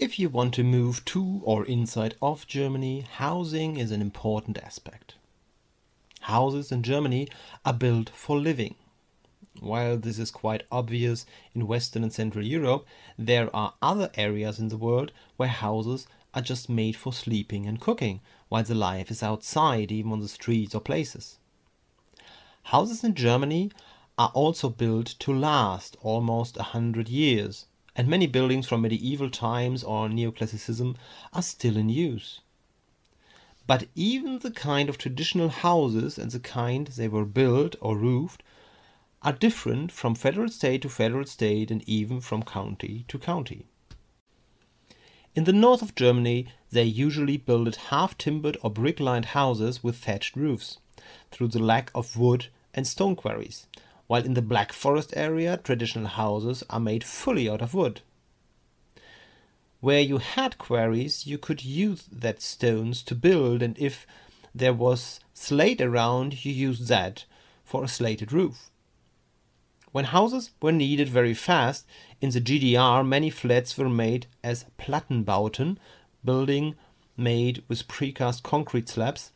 If you want to move to or inside of Germany, housing is an important aspect. Houses in Germany are built for living. While this is quite obvious in Western and Central Europe, there are other areas in the world where houses are just made for sleeping and cooking, while the life is outside, even on the streets or places. Houses in Germany are also built to last almost a hundred years, and many buildings from medieval times or neoclassicism are still in use. But even the kind of traditional houses and the kind they were built or roofed are different from federal state to federal state and even from county to county. In the north of Germany, they usually built half timbered or brick lined houses with thatched roofs, through the lack of wood and stone quarries, while in the Black Forest area, traditional houses are made fully out of wood. Where you had quarries, you could use that stones to build, and if there was slate around, you used that for a slated roof. When houses were needed very fast, in the GDR many flats were made as Plattenbauten, building made with precast concrete slabs,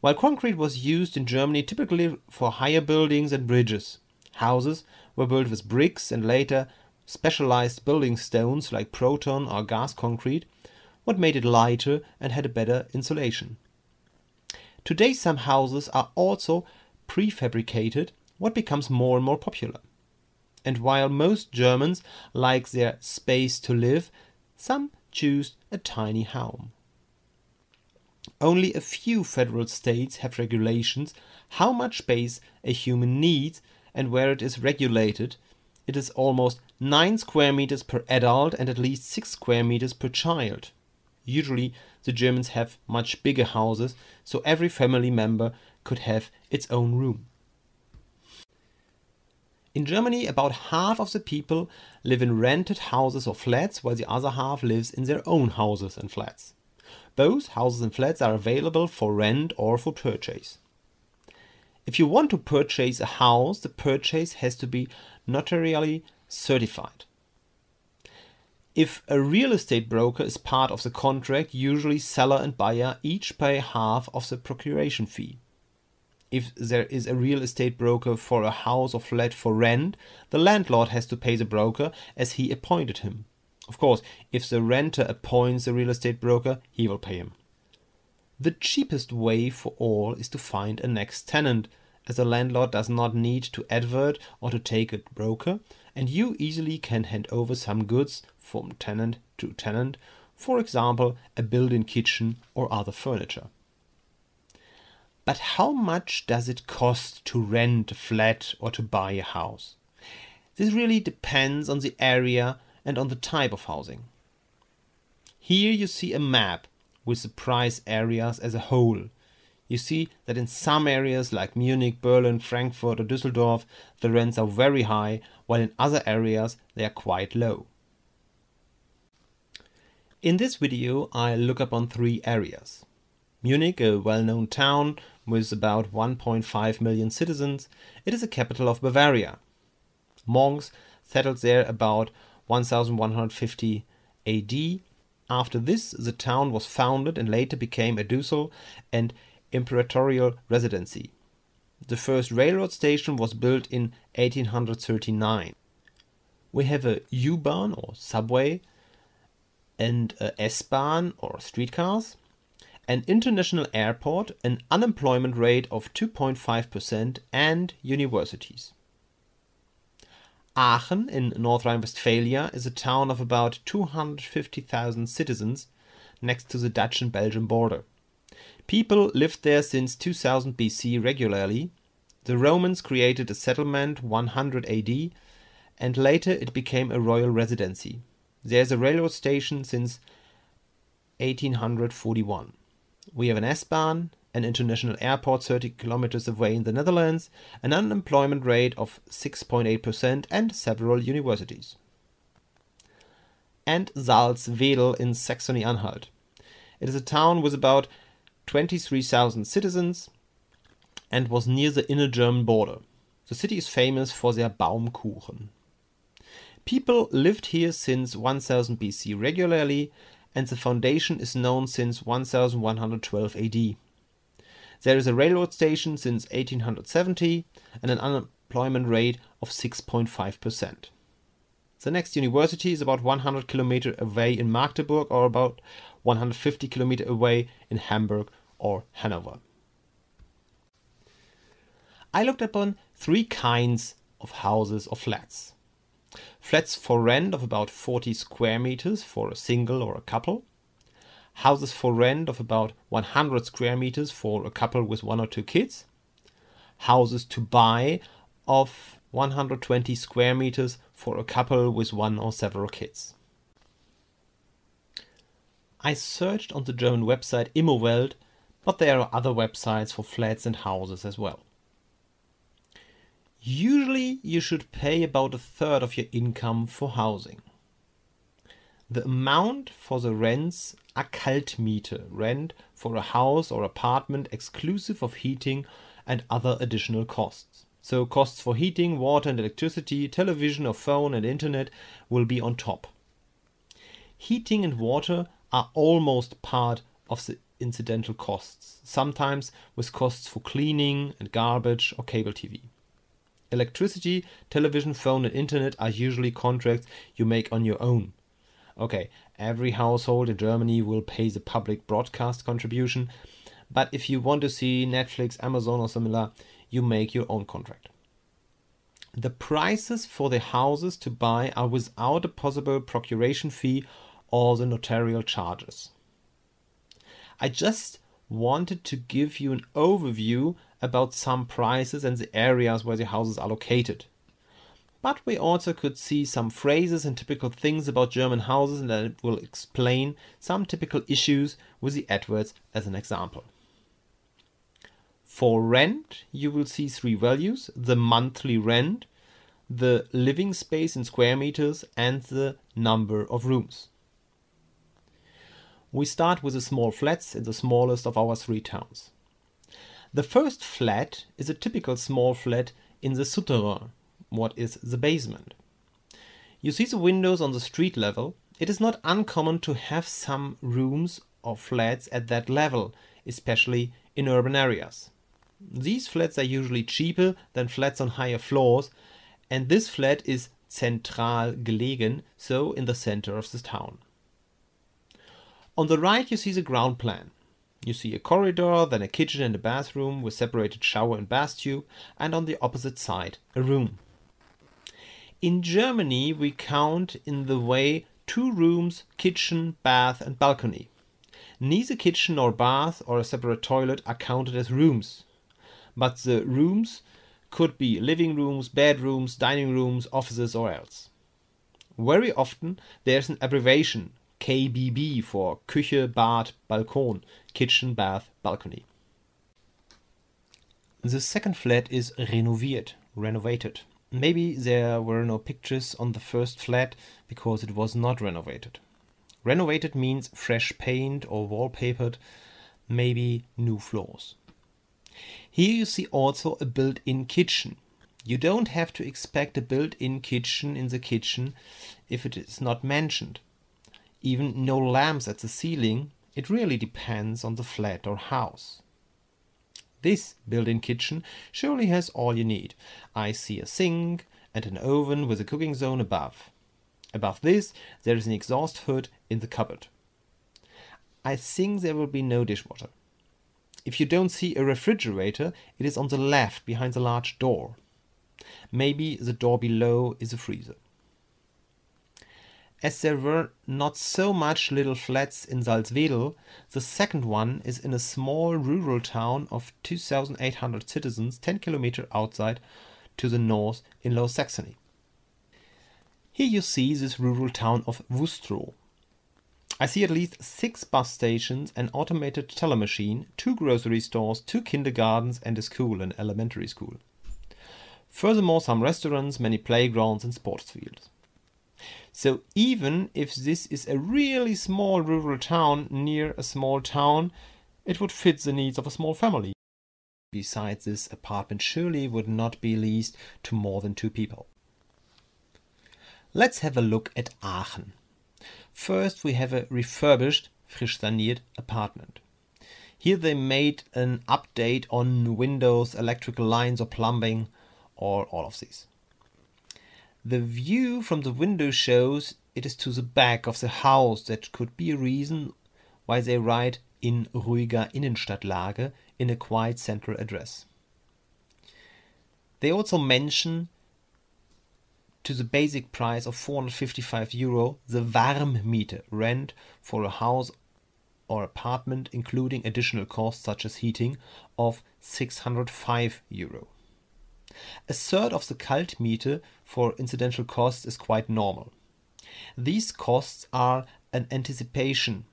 while concrete was used in Germany typically for higher buildings and bridges. Houses were built with bricks and later specialized building stones like Poroton or gas concrete, what made it lighter and had a better insulation. Today, some houses are also prefabricated, what becomes more and more popular. And while most Germans like their space to live, some choose a tiny home. Only a few federal states have regulations how much space a human needs and where it is regulated, it is almost 9 square meters per adult and at least 6 square meters per child. Usually, the Germans have much bigger houses, so every family member could have its own room. In Germany, about half of the people live in rented houses or flats, while the other half lives in their own houses and flats. Both houses and flats are available for rent or for purchase. If you want to purchase a house, the purchase has to be notarially certified. If a real estate broker is part of the contract, usually seller and buyer each pay half of the procuration fee. If there is a real estate broker for a house or flat for rent, the landlord has to pay the broker as he appointed him. Of course, if the renter appoints the real estate broker, he will pay him. The cheapest way for all is to find a next tenant, as the landlord does not need to advert or to take a broker, and you easily can hand over some goods from tenant to tenant, for example, a built in kitchen or other furniture. But how much does it cost to rent a flat or to buy a house? This really depends on the area and on the type of housing. Here you see a map with the price areas as a whole. You see that in some areas like Munich, Berlin, Frankfurt, or Düsseldorf, the rents are very high, while in other areas they are quite low. In this video, I look upon three areas. Munich, a well known town with about 1.5 million citizens, it is the capital of Bavaria. Monks settled there about 1150 AD after this, the town was founded and later became a ducal and imperatorial residency. The first railroad station was built in 1839. We have a U-Bahn or subway and a S-Bahn or streetcars, an international airport, an unemployment rate of 2.5% and universities. Aachen in North Rhine-Westphalia is a town of about 250,000 citizens next to the Dutch and Belgian border. People lived there since 2000 BC regularly. The Romans created a settlement 100 AD and later it became a royal residency. There is a railroad station since 1841. We have an S-Bahn, an international airport 30 kilometers away in the Netherlands, an unemployment rate of 6.8%, and several universities. And Salzwedel in Saxony Anhalt. It is a town with about 23,000 citizens and was near the inner German border. The city is famous for their Baumkuchen. People lived here since 1000 BC regularly, and the foundation is known since 1112 AD. There is a railroad station since 1870 and an unemployment rate of 6.5%. The next university is about 100 kilometers away in Magdeburg or about 150 kilometers away in Hamburg or Hanover. I looked upon three kinds of houses or flats. Flats for rent of about 40 square meters for a single or a couple. Houses for rent of about 100 square meters for a couple with one or two kids. Houses to buy of 120 square meters for a couple with one or several kids. I searched on the German website Immowelt, but there are other websites for flats and houses as well. Usually you should pay about a third of your income for housing. The amount for the rents are Kaltmiete, rent for a house or apartment exclusive of heating and other additional costs. So costs for heating, water and electricity, television or phone and internet will be on top. Heating and water are almost part of the incidental costs, sometimes with costs for cleaning and garbage or cable TV. Electricity, television, phone, and internet are usually contracts you make on your own. Okay, every household in Germany will pay the public broadcast contribution, but if you want to see Netflix, Amazon, or similar, you make your own contract. The prices for the houses to buy are without a possible procuration fee or the notarial charges. I just wanted to give you an overview about some prices and the areas where the houses are located. But we also could see some phrases and typical things about German houses, and I will explain some typical issues with the adverts as an example. For rent, you will see three values the monthly rent, the living space in square meters, and the number of rooms. We start with the small flats in the smallest of our three towns. The first flat is a typical small flat in the souterrain, what is the basement. You see the windows on the street level. It is not uncommon to have some rooms or flats at that level, especially in urban areas. These flats are usually cheaper than flats on higher floors, and this flat is zentral gelegen, so in the center of the town. On the right you see the ground plan. You see a corridor, then a kitchen and a bathroom with separated shower and bath tube, and on the opposite side, a room. In Germany, we count in the way two rooms, kitchen, bath, and balcony. Neither kitchen nor bath or a separate toilet are counted as rooms, but the rooms could be living rooms, bedrooms, dining rooms, offices, or else. Very often there's an abbreviation KBB for Küche, Bad, Balkon, kitchen, bath, balcony. The second flat is renoviert, renovated. Maybe there were no pictures on the first flat because it was not renovated. Renovated means fresh paint or wallpapered, maybe new floors. Here you see also a built-in kitchen. You don't have to expect a built-in kitchen in the kitchen if it is not mentioned even no lamps at the ceiling, it really depends on the flat or house. This built-in kitchen surely has all you need. I see a sink and an oven with a cooking zone above. Above this, there is an exhaust hood in the cupboard. I think there will be no dishwater. If you don't see a refrigerator, it is on the left behind the large door. Maybe the door below is a freezer. As there were not so much little flats in Salzwedel, the second one is in a small rural town of 2,800 citizens 10 km outside to the north in Low Saxony. Here you see this rural town of Wustrow. I see at least six bus stations, an automated teller machine, two grocery stores, two kindergartens, and a school, an elementary school. Furthermore, some restaurants, many playgrounds, and sports fields. So even if this is a really small rural town near a small town, it would fit the needs of a small family. Besides, this apartment surely would not be leased to more than two people. Let's have a look at Aachen. First, we have a refurbished, frisch saniert apartment. Here they made an update on windows, electrical lines or plumbing or all of these. The view from the window shows it is to the back of the house. That could be a reason why they write in ruhiger Innenstadtlage in a quiet central address. They also mention to the basic price of 455 euro the Warmmiete, rent for a house or apartment including additional costs such as heating of 605 euro. A third of the Kaltmiete for incidental costs is quite normal. These costs are an anticipation.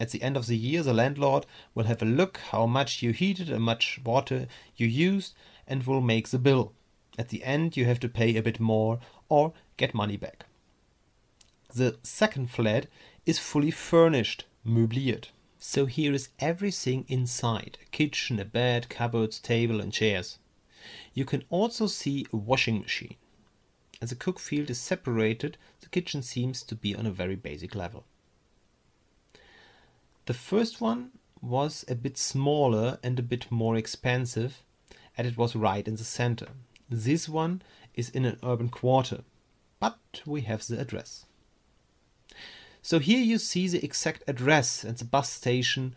At the end of the year, the landlord will have a look how much you heated and much water you used and will make the bill. At the end, you have to pay a bit more or get money back. The second flat is fully furnished, möbliert. So here is everything inside a kitchen, a bed, cupboards, table, and chairs. You can also see a washing machine. As the cook field is separated, the kitchen seems to be on a very basic level. The first one was a bit smaller and a bit more expensive, and it was right in the center. This one is in an urban quarter, but we have the address. So here you see the exact address and the bus station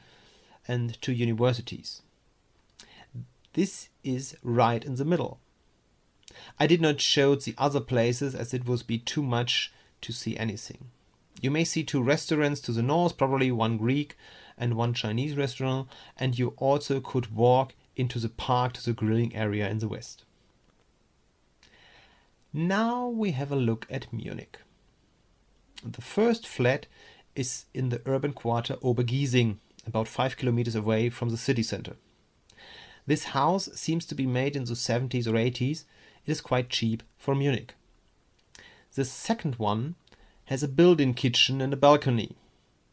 and two universities. This is right in the middle. I did not show the other places as it would be too much to see anything. You may see two restaurants to the north, probably one Greek and one Chinese restaurant, and you also could walk into the park to the grilling area in the west. Now we have a look at Munich. The first flat is in the urban quarter Obergiesing, about 5 kilometers away from the city center. This house seems to be made in the 70s or 80s. It is quite cheap for Munich. The second one has a built-in kitchen and a balcony.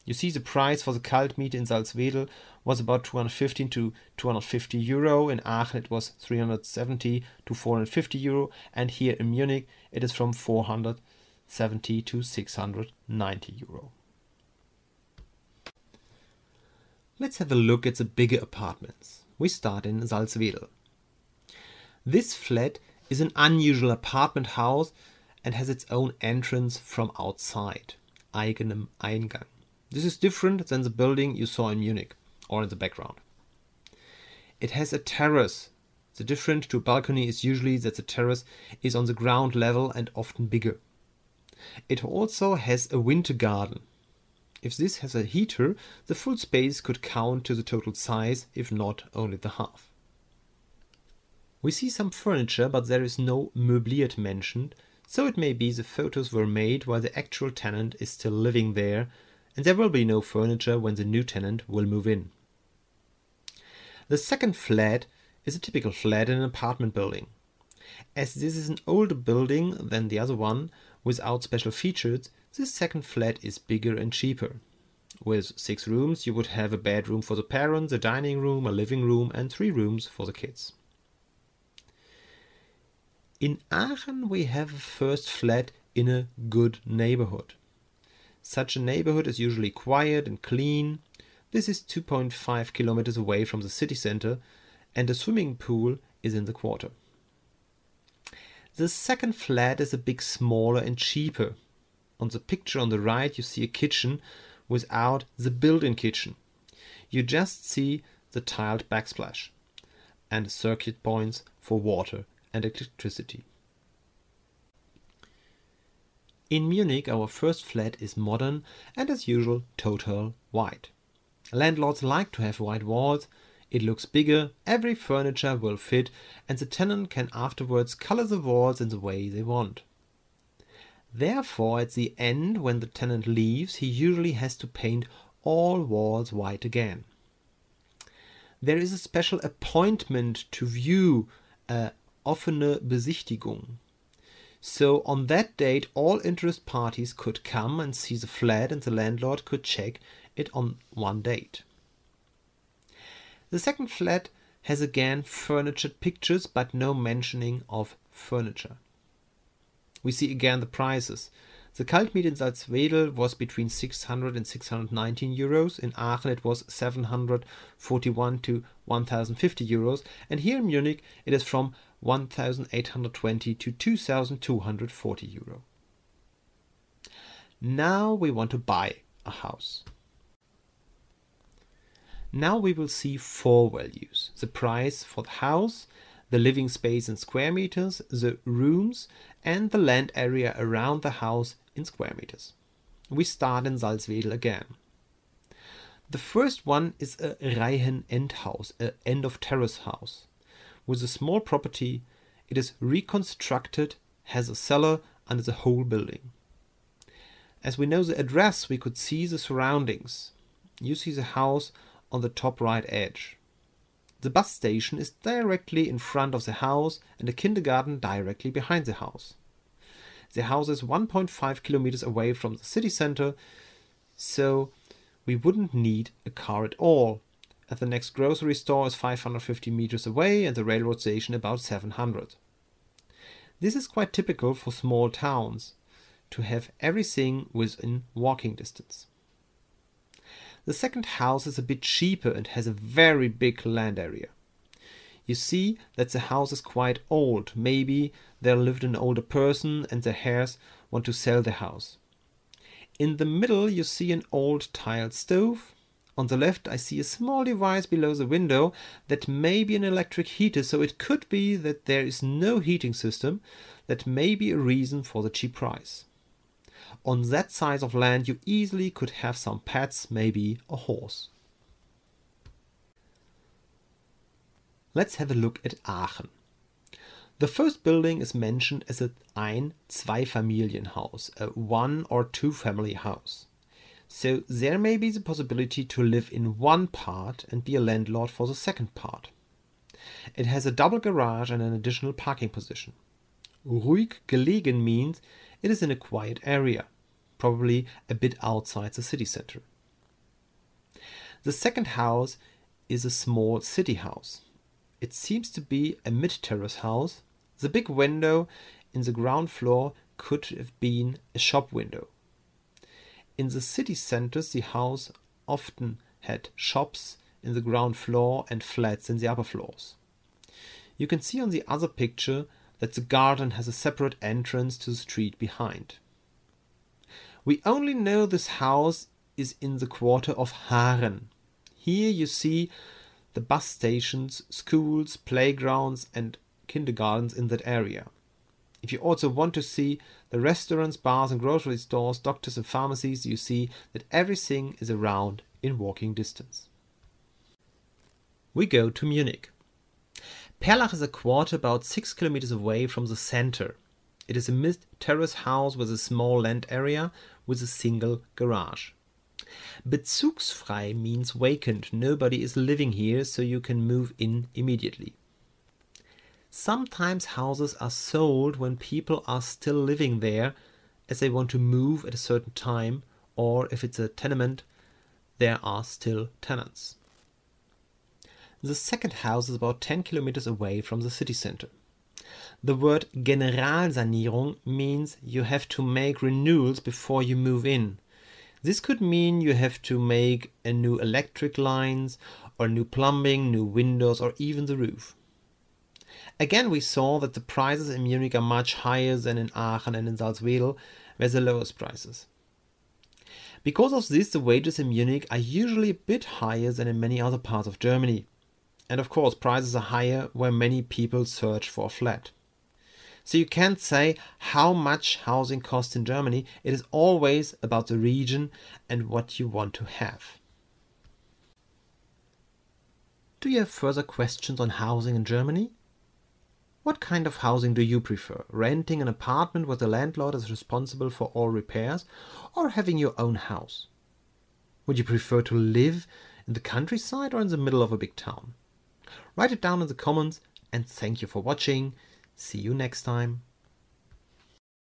You see the price for the Kaltmiete in Salzwedel was about 215 to 250 euro. In Aachen it was 370 to 450 euro. And here in Munich it is from 470 to 690 euro. Let's have a look at the bigger apartments. We start in Salzwedel. This flat is an unusual apartment house and has its own entrance from outside, eigenem Eingang. This is different than the building you saw in Munich or in the background. It has a terrace. The difference to a balcony is usually that the terrace is on the ground level and often bigger. It also has a winter garden. If this has a heater, the full space could count to the total size, if not only the half. We see some furniture, but there is no möbliert mentioned, so it may be the photos were made while the actual tenant is still living there and there will be no furniture when the new tenant will move in. The second flat is a typical flat in an apartment building. As this is an older building than the other one, without special features, this second flat is bigger and cheaper. With six rooms, you would have a bedroom for the parents, a dining room, a living room, and three rooms for the kids. In Aachen, we have a first flat in a good neighborhood. Such a neighborhood is usually quiet and clean. This is 2.5 kilometers away from the city center, and a swimming pool is in the quarter. The second flat is a bit smaller and cheaper. On the picture on the right, you see a kitchen without the built in kitchen. You just see the tiled backsplash and circuit points for water and electricity. In Munich, our first flat is modern and as usual total white. Landlords like to have white walls, it looks bigger, every furniture will fit, and the tenant can afterwards color the walls in the way they want. Therefore, at the end, when the tenant leaves, he usually has to paint all walls white again. There is a special appointment to view a offene Besichtigung. So on that date, all interest parties could come and see the flat, and the landlord could check it on one date. The second flat has again furnitured pictures, but no mentioning of furniture. We see again the prices. The Kaltmiete in Salzwedel was between 600 and 619 euros. In Aachen it was 741 to 1050 euros. And here in Munich it is from 1820 to 2240 euro. Now we want to buy a house. Now we will see four values. The price for the house, the living space in square meters, the rooms, and the land area around the house in square meters. We start in Salzwedel again. The first one is a Reihenendhaus, a end of terrace house. With a small property, it is reconstructed, has a cellar under the whole building. As we know the address, we could see the surroundings. You see the house on the top right edge. The bus station is directly in front of the house and the kindergarten directly behind the house. The house is 1.5 kilometers away from the city center, so we wouldn't need a car at all. The next grocery store is 550 meters away and the railroad station about 700. This is quite typical for small towns, to have everything within walking distance. The second house is a bit cheaper and has a very big land area you see that the house is quite old. Maybe there lived an older person and the heirs want to sell the house. In the middle you see an old tiled stove. On the left I see a small device below the window that may be an electric heater, so it could be that there is no heating system. That may be a reason for the cheap price. On that size of land you easily could have some pets, maybe a horse. Let's have a look at Aachen. The first building is mentioned as a ein Zweifamilienhaus, a one or two family house. So there may be the possibility to live in one part and be a landlord for the second part. It has a double garage and an additional parking position. Ruhig gelegen means it is in a quiet area, probably a bit outside the city center. The second house is a small city house. It seems to be a mid-terrace house. The big window in the ground floor could have been a shop window. In the city centers, the house often had shops in the ground floor and flats in the upper floors. You can see on the other picture that the garden has a separate entrance to the street behind. We only know this house is in the quarter of Haaren. Here you see the bus stations, schools, playgrounds, and kindergartens in that area. If you also want to see the restaurants, bars, and grocery stores, doctors, and pharmacies, you see that everything is around in walking distance. We go to Munich. Perlach is a quarter about six kilometers away from the center. It is a mid terrace house with a small land area with a single garage. Bezugsfrei means vacant. Nobody is living here, so you can move in immediately. Sometimes houses are sold when people are still living there as they want to move at a certain time, or if it's a tenement, there are still tenants. The second house is about 10 kilometers away from the city center. The word Generalsanierung means you have to make renewals before you move in. This could mean you have to make a new electric lines or new plumbing, new windows or even the roof. Again, we saw that the prices in Munich are much higher than in Aachen and in Salzwedel, where the lowest prices. Because of this, the wages in Munich are usually a bit higher than in many other parts of Germany. And of course, prices are higher where many people search for a flat. So you can't say how much housing costs in Germany. It is always about the region and what you want to have. Do you have further questions on housing in Germany? What kind of housing do you prefer? Renting an apartment where the landlord is responsible for all repairs or having your own house? Would you prefer to live in the countryside or in the middle of a big town? Write it down in the comments and thank you for watching. See you next time.